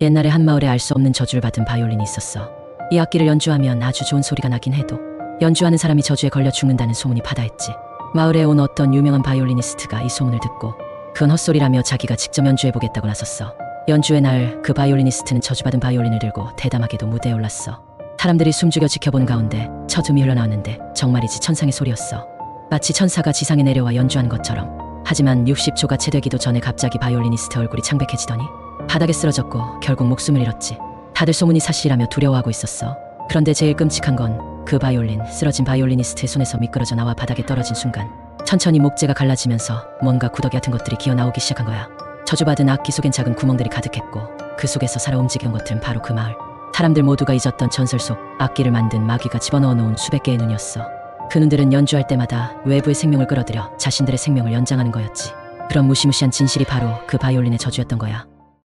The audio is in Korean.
옛날에 한 마을에 알 수 없는 저주를 받은 바이올린이 있었어. 이 악기를 연주하면 아주 좋은 소리가 나긴 해도 연주하는 사람이 저주에 걸려 죽는다는 소문이 파다했지. 마을에 온 어떤 유명한 바이올리니스트가 이 소문을 듣고 그건 헛소리라며 자기가 직접 연주해보겠다고 나섰어. 연주의 날 그 바이올리니스트는 저주받은 바이올린을 들고 대담하게도 무대에 올랐어. 사람들이 숨죽여 지켜보는 가운데 첫 음이 흘러나왔는데 정말이지 천상의 소리였어. 마치 천사가 지상에 내려와 연주하는 것처럼. 하지만 60초가 채 되기도 전에 갑자기 바이올리니스트 얼굴이 창백해지더니 바닥에 쓰러졌고 결국 목숨을 잃었지. 다들 소문이 사실이라며 두려워하고 있었어. 그런데 제일 끔찍한 건 그 바이올린, 쓰러진 바이올리니스트의 손에서 미끄러져 나와 바닥에 떨어진 순간 천천히 목재가 갈라지면서 뭔가 구더기 같은 것들이 기어 나오기 시작한 거야. 저주받은 악기 속엔 작은 구멍들이 가득했고 그 속에서 살아 움직이는 것들은 바로 그 마을. 사람들 모두가 잊었던 전설 속 악기를 만든 마귀가 집어넣어 놓은 수백 개의 눈이었어. 그 눈들은 연주할 때마다 외부의 생명을 끌어들여 자신들의 생명을 연장하는 거였지. 그런 무시무시한 진실이 바로 그 바이올린의 저주였던 거야.